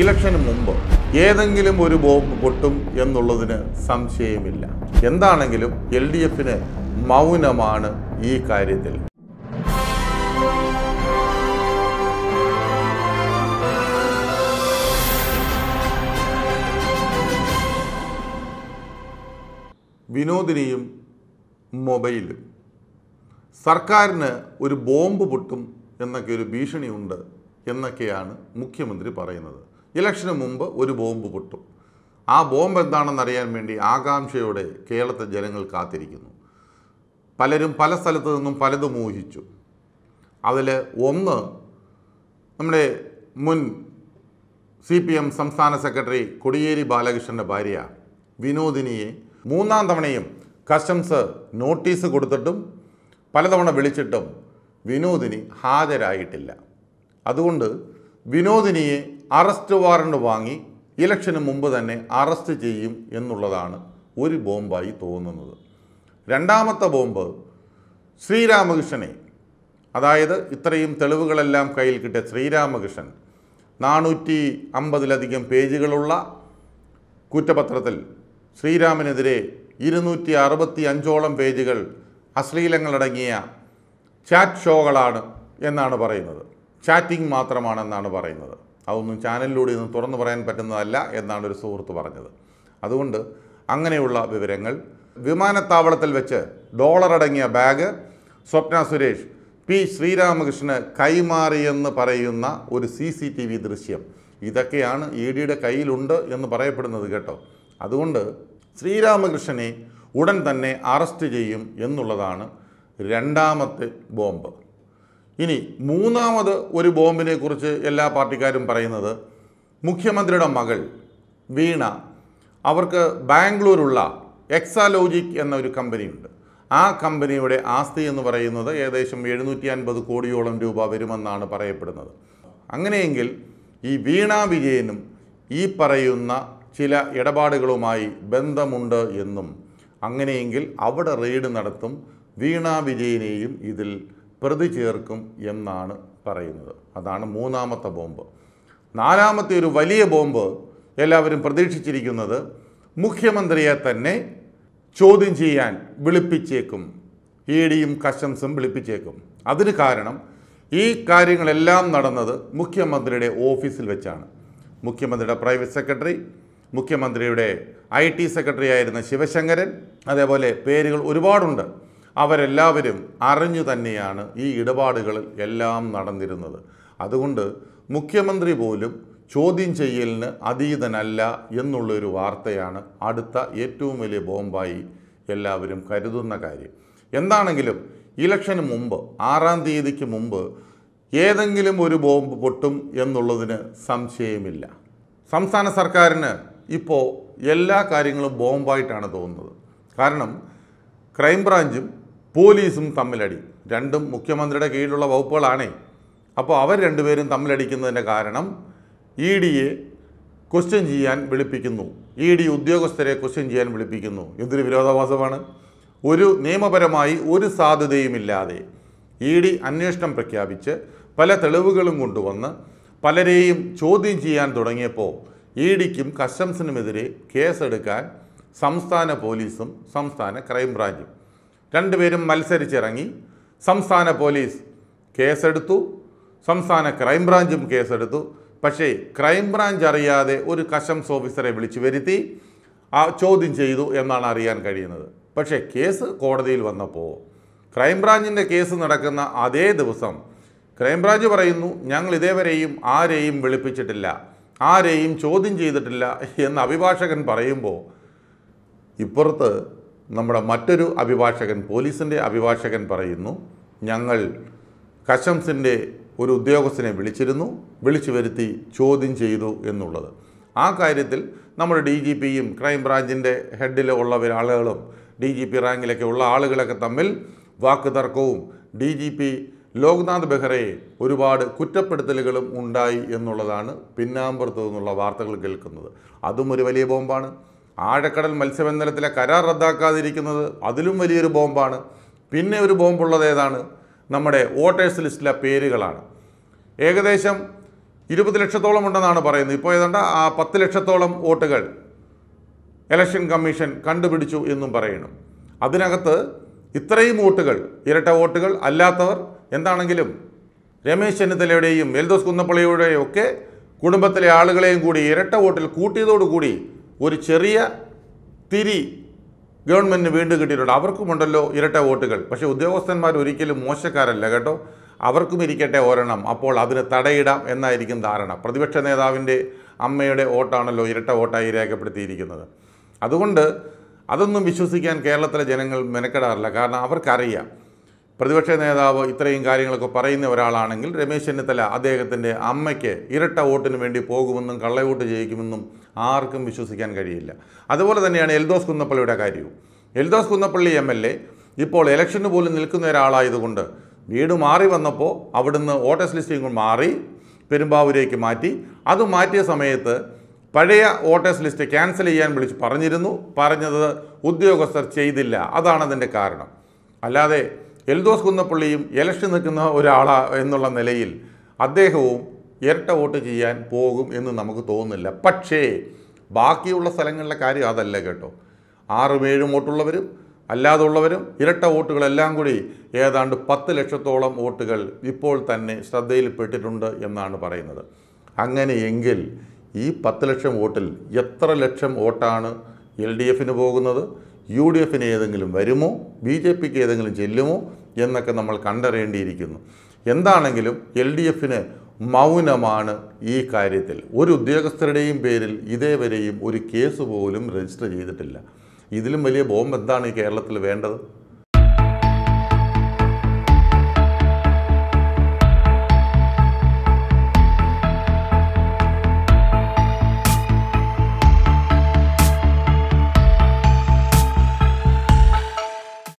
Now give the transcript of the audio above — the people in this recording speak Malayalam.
ഇലക്ഷന് മുമ്പ് ഏതെങ്കിലും ഒരു ബോംബ് പൊട്ടും എന്നുള്ളതിന് സംശയമില്ല. എന്താണെങ്കിലും എൽ ഡി എഫിന് മൗനമാണ് ഈ കാര്യത്തിൽ. വിനോദിനിയും മൊബൈലും. സർക്കാരിന് ഒരു ബോംബ് പൊട്ടും എന്നൊക്കെ ഒരു ഭീഷണിയുണ്ട് എന്നൊക്കെയാണ് മുഖ്യമന്ത്രി പറയുന്നത്. ഇലക്ഷന് മുമ്പ് ഒരു ബോംബ് പൊട്ടും. ആ ബോംബ് എന്താണെന്ന് അറിയാൻ വേണ്ടി ആകാംക്ഷയോടെ കേരളത്തെ ജനങ്ങൾ കാത്തിരിക്കുന്നു. പലരും പല സ്ഥലത്തു നിന്നും പലതും ഊഹിച്ചു. അതിൽ ഒന്ന് നമ്മുടെ മുൻ സി പി എം സംസ്ഥാന സെക്രട്ടറി കൊടിയേരി ബാലകൃഷ്ണന്റെ ഭാര്യ വിനോദിനിയെ മൂന്നാം തവണയും കസ്റ്റംസ് നോട്ടീസ് കൊടുത്തിട്ടും പലതവണ വിളിച്ചിട്ടും വിനോദിനി ഹാജരായിട്ടില്ല. അതുകൊണ്ട് വിനോദിനിയെ അറസ്റ്റ് വാറണ്ട് വാങ്ങി ഇലക്ഷന് മുമ്പ് തന്നെ അറസ്റ്റ് ചെയ്യും എന്നുള്ളതാണ് ഒരു ബോംബായി തോന്നുന്നത്. രണ്ടാമത്തെ ബോംബ് ശ്രീരാമകൃഷ്ണനെ അതായത് ഇത്രയും തെളിവുകളെല്ലാം കയ്യിൽ കിട്ടിയ ശ്രീരാമകൃഷ്ണൻ നാനൂറ്റി അമ്പതിലധികം പേജുകളുള്ള കുറ്റപത്രത്തിൽ ശ്രീരാമനെതിരെ ഇരുന്നൂറ്റി അറുപത്തി അഞ്ചോളം പേജുകൾ അശ്ലീലങ്ങളടങ്ങിയ ചാറ്റ് ഷോകളാണ് എന്നാണ് പറയുന്നത്. ചാറ്റിംഗ് മാത്രമാണെന്നാണ് പറയുന്നത്. അതൊന്നും ചാനലിലൂടെ ഒന്നും തുറന്നു പറയാൻ പറ്റുന്നതല്ല എന്നാണ് ഒരു സുഹൃത്ത് പറഞ്ഞത്. അതുകൊണ്ട് അങ്ങനെയുള്ള വിവരങ്ങൾ വിമാനത്താവളത്തിൽ വെച്ച് ഡോളർ അടങ്ങിയ ബാഗ് സ്വപ്ന സുരേഷ് പി ശ്രീരാമകൃഷ്ണന് കൈമാറിയെന്ന് പറയുന്ന ഒരു സി സി ടി വി ദൃശ്യം. ഇതൊക്കെയാണ് ഇ ഡിയുടെ കയ്യിലുണ്ട് എന്ന് പറയപ്പെടുന്നത് കേട്ടോ. അതുകൊണ്ട് ശ്രീരാമകൃഷ്ണനെ ഉടൻ തന്നെ അറസ്റ്റ് ചെയ്യും എന്നുള്ളതാണ് രണ്ടാമത്തെ ബോംബ്. ഇനി മൂന്നാമത് ഒരു ബോംബിനെ കുറിച്ച് എല്ലാ പാർട്ടിക്കാരും പറയുന്നത് മുഖ്യമന്ത്രിയുടെ മകൾ വീണ. അവർക്ക് ബാംഗ്ലൂരുള്ള എക്സാലോജിക് എന്ന ഒരു കമ്പനിയുണ്ട്. ആ കമ്പനിയുടെ ആസ്തി എന്ന് പറയുന്നത് ഏകദേശം എഴുന്നൂറ്റി അൻപത് കോടിയോളം രൂപ വരുമെന്നാണ് പറയപ്പെടുന്നത്. അങ്ങനെയെങ്കിൽ ഈ വീണ വിജയനും ഈ പറയുന്ന ചില ഇടപാടുകളുമായി ബന്ധമുണ്ട് എന്നും അങ്ങനെയെങ്കിൽ അവിടെ റെയ്ഡ് നടത്തും. വീണ വിജയനെയും ഇതിൽ പ്രതി ചേർക്കും എന്നാണ് പറയുന്നത്. അതാണ് മൂന്നാമത്തെ ബോംബ്. നാലാമത്തെ ഒരു വലിയ ബോംബ് എല്ലാവരും പ്രതീക്ഷിച്ചിരിക്കുന്നത് മുഖ്യമന്ത്രിയെ തന്നെ ചോദ്യം ചെയ്യാൻ വിളിപ്പിച്ചേക്കും. ഇ ഡിയും കസ്റ്റംസും വിളിപ്പിച്ചേക്കും. അതിന് കാരണം ഈ കാര്യങ്ങളെല്ലാം നടന്നത് മുഖ്യമന്ത്രിയുടെ ഓഫീസിൽ വെച്ചാണ്. മുഖ്യമന്ത്രിയുടെ പ്രൈവറ്റ് സെക്രട്ടറി മുഖ്യമന്ത്രിയുടെ ഐ ടി സെക്രട്ടറി ആയിരുന്ന ശിവശങ്കരൻ അതേപോലെ പേരുകൾ ഒരുപാടുണ്ട്. അവരെല്ലാവരും അറിഞ്ഞു തന്നെയാണ് ഈ ഇടപാടുകളിൽ എല്ലാം നടന്നിരുന്നത്. അതുകൊണ്ട് മുഖ്യമന്ത്രി പോലും ചോദ്യം ചെയ്യലിന് അതീതനല്ല എന്നുള്ളൊരു വാർത്തയാണ് അടുത്ത ഏറ്റവും വലിയ ബോംബായി എല്ലാവരും കരുതുന്ന കാര്യം. എന്താണെങ്കിലും ഇലക്ഷന് മുമ്പ് ആറാം തീയതിക്ക് മുമ്പ് ഏതെങ്കിലും ഒരു ബോംബ് പൊട്ടും എന്നുള്ളതിന് സംശയമില്ല. സംസ്ഥാന സർക്കാരിന് ഇപ്പോൾ എല്ലാ കാര്യങ്ങളും ബോംബായിട്ടാണ് തോന്നുന്നത്. കാരണം ക്രൈംബ്രാഞ്ചും പോലീസും തമ്മിലടി. രണ്ടും മുഖ്യമന്ത്രിയുടെ കീഴിലുള്ള വകുപ്പുകളാണേ. അപ്പോൾ അവർ രണ്ടുപേരും തമ്മിലടിക്കുന്നതിന്റെ കാരണം ഇ ഡിയെ ക്വസ്റ്റ്യൻ ചെയ്യാൻ വിളിപ്പിക്കുന്നു. ഇ ഡി ഉദ്യോഗസ്ഥരെ ക്വസ്റ്റ്യൻ ചെയ്യാൻ വിളിപ്പിക്കുന്നു. എന്തൊരു വിരോധാഭാസമാണ്. ഒരു നിയമപരമായി ഒരു സാധ്യതയുമില്ലാതെ ഇ ഡി അന്വേഷണം പ്രഖ്യാപിച്ച് പല തെളിവുകളും കൊണ്ടുവന്ന് പലരെയും ചോദ്യം ചെയ്യാൻ തുടങ്ങിയപ്പോൾ ഇ ഡിക്കും കസ്റ്റംസിനുമെതിരെ കേസെടുക്കാൻ സംസ്ഥാന പോലീസും സംസ്ഥാന ക്രൈംബ്രാഞ്ചും രണ്ടുപേരും മത്സരിച്ചിറങ്ങി. സംസ്ഥാന പോലീസ് കേസെടുത്തു. സംസ്ഥാന ക്രൈംബ്രാഞ്ചും കേസെടുത്തു. പക്ഷേ ക്രൈംബ്രാഞ്ച് അറിയാതെ ഒരു കസ്റ്റംസ് ഓഫീസറെ വിളിച്ചു വരുത്തി ആ ചോദ്യം ചെയ്തു എന്നാണ് അറിയാൻ കഴിയുന്നത്. പക്ഷേ കേസ് കോടതിയിൽ വന്നപ്പോൾ ക്രൈംബ്രാഞ്ചിന്റെ കേസ് നടക്കുന്ന അതേ ദിവസം ക്രൈംബ്രാഞ്ച് പറയുന്നു ഞങ്ങൾ ഇതേവരെയും ആരെയും വിളിപ്പിച്ചിട്ടില്ല ആരെയും ചോദ്യം ചെയ്തിട്ടില്ല എന്ന് അഭിഭാഷകൻ പറയുമ്പോൾ ഇപ്പുറത്ത് നമ്മുടെ മറ്റൊരു അഭിഭാഷകൻ പോലീസിന്റെ അഭിഭാഷകൻ പറയുന്നു ഞങ്ങൾ കസ്റ്റംസിന്റെ ഒരു ഉദ്യോഗസ്ഥനെ വിളിച്ചിരുന്നു വിളിച്ചു വരുത്തി ചോദ്യം ചെയ്തു എന്നുള്ളത്. ആ കാര്യത്തിൽ നമ്മുടെ ഡി ജി പിയും ക്രൈംബ്രാഞ്ചിന്റെ ഹെഡിൽ ഉള്ളവർ ആളുകളും ഡി ജി പി റാങ്കിലൊക്കെ ഉള്ള ആളുകളൊക്കെ തമ്മിൽ വാക്കുതർക്കവും ഡി ജി പി ലോക്നാഥ് ബെഹ്റയെ ഒരുപാട് കുറ്റപ്പെടുത്തലുകളും ഉണ്ടായി എന്നുള്ളതാണ് പിന്നാമ്പുറത്തു നിന്നുള്ള വാർത്തകൾ കേൾക്കുന്നത്. അതും ഒരു വലിയ ബോംബാണ്. ആഴക്കടൽ മത്സ്യബന്ധനത്തിലെ കരാർ റദ്ദാക്കാതിരിക്കുന്നത് അതിലും വലിയൊരു ബോംബാണ്. പിന്നെ ഒരു ബോംബുള്ളത് ഏതാണ്? നമ്മുടെ വോട്ടേഴ്സ് ലിസ്റ്റിലെ പേരുകളാണ്. ഏകദേശം ഇരുപത് ലക്ഷത്തോളം ഉണ്ടെന്നാണ് പറയുന്നത്. ഇപ്പോൾ ഏതാണ്ട് ആ പത്ത് ലക്ഷത്തോളം വോട്ടുകൾ ഇലക്ഷൻ കമ്മീഷൻ കണ്ടുപിടിച്ചു എന്നും പറയുന്നു. അതിനകത്ത് ഇത്രയും വോട്ടുകൾ ഇരട്ട വോട്ടുകൾ അല്ലാത്തവർ എന്താണെങ്കിലും രമേശ് ചെന്നിത്തലയുടെയും എൽദോസ് കുന്നപ്പള്ളിയുടെയും ഒക്കെ കുടുംബത്തിലെ ആളുകളെയും കൂടി ഇരട്ട വോട്ടിൽ കൂട്ടിയതോടുകൂടി ഒരു ചെറിയ തിരി ഗവൺമെന്റിന് വീണ്ടും കിട്ടിയിട്ടുണ്ട്. അവർക്കുമുണ്ടല്ലോ ഇരട്ട വോട്ടുകൾ. പക്ഷേ ഉദ്യോഗസ്ഥന്മാർ ഒരിക്കലും മോശക്കാരല്ല കേട്ടോ. അവർക്കും ഇരിക്കട്ടെ ഒരെണ്ണം. അപ്പോൾ അതിന് തടയിടാം എന്നായിരിക്കും ധാരണ. പ്രതിപക്ഷ നേതാവിന്റെ അമ്മയുടെ വോട്ടാണല്ലോ ഇരട്ട വോട്ടായി രേഖപ്പെടുത്തിയിരിക്കുന്നത്. അതുകൊണ്ട് അതൊന്നും വിശ്വസിക്കാൻ കേരളത്തിലെ ജനങ്ങൾ മെനക്കെടാറില്ല. കാരണം അവർക്കറിയാം പ്രതിപക്ഷ നേതാവ് ഇത്രയും കാര്യങ്ങളൊക്കെ പറയുന്ന ഒരാളാണെങ്കിൽ രമേശ് ചെന്നിത്തല അദ്ദേഹത്തിന്റെ അമ്മയ്ക്ക് ഇരട്ട വോട്ടിന് വേണ്ടി പോകുമെന്നും കള്ളവോട്ട് ചെയ്യിക്കുമെന്നും ആർക്കും വിശ്വസിക്കാൻ കഴിയില്ല. അതുപോലെ തന്നെയാണ് എൽദോസ് കുന്നപ്പള്ളിയുടെ കാര്യവും. Eldhose Kunnappilly M L A ഇപ്പോൾ ഇലക്ഷന് പോലും നിൽക്കുന്ന ഒരാളായതുകൊണ്ട് വീട് മാറി വന്നപ്പോൾ അവിടുന്ന് വോട്ടേഴ്സ് ലിസ്റ്റിംഗ് മാറി പെരുമ്പാവൂരേക്ക് മാറ്റി. അത് മാറ്റിയ സമയത്ത് പഴയ വോട്ടേഴ്സ് ലിസ്റ്റ് ക്യാൻസൽ ചെയ്യാൻ വിളിച്ച് പറഞ്ഞിരുന്നു. പറഞ്ഞത് ഉദ്യോഗസ്ഥർ ചെയ്തില്ല. അതാണ് അതിന്റെ കാരണം. അല്ലാതെ എൽദോസ് കുന്നപ്പള്ളിയും ഇലക്ഷൻ നിൽക്കുന്ന ഒരാളാ എന്നുള്ള നിലയിൽ അദ്ദേഹവും ഇരട്ട വോട്ട് ചെയ്യാൻ പോകും എന്ന് നമുക്ക് തോന്നുന്നില്ല. പക്ഷേ ബാക്കിയുള്ള സ്ഥലങ്ങളിലെ കാര്യം അതല്ല കേട്ടോ. ആറും ഏഴും വോട്ടുള്ളവരും അല്ലാതുള്ളവരും ഇരട്ട വോട്ടുകളെല്ലാം കൂടി ഏതാണ്ട് പത്ത് ലക്ഷത്തോളം വോട്ടുകൾ ഇപ്പോൾ തന്നെ ശ്രദ്ധയിൽപ്പെട്ടിട്ടുണ്ട് എന്നാണ് പറയുന്നത്. അങ്ങനെയെങ്കിൽ ഈ പത്ത് ലക്ഷം വോട്ടിൽ എത്ര ലക്ഷം വോട്ടാണ് എൽ ഡി എഫിന് പോകുന്നത്? യു ഡി എഫിന് ഏതെങ്കിലും വരുമോ? ബി ജെ പിക്ക് ഏതെങ്കിലും ചെല്ലുമോ? എന്നൊക്കെ നമ്മൾ കണ്ടറിയേണ്ടിയിരിക്കുന്നു. എന്താണെങ്കിലും എൽ ഡി എഫിന് മൗനമാണ് ഈ കാര്യത്തിൽ. ഒരു ഉദ്യോഗസ്ഥരുടെയും പേരിൽ ഇതേവരെയും ഒരു കേസ് പോലും രജിസ്റ്റർ ചെയ്തിട്ടില്ല. ഇതിലും വലിയ ബോംബ് എന്താണ് ഈ കേരളത്തിൽ വേണ്ടത്?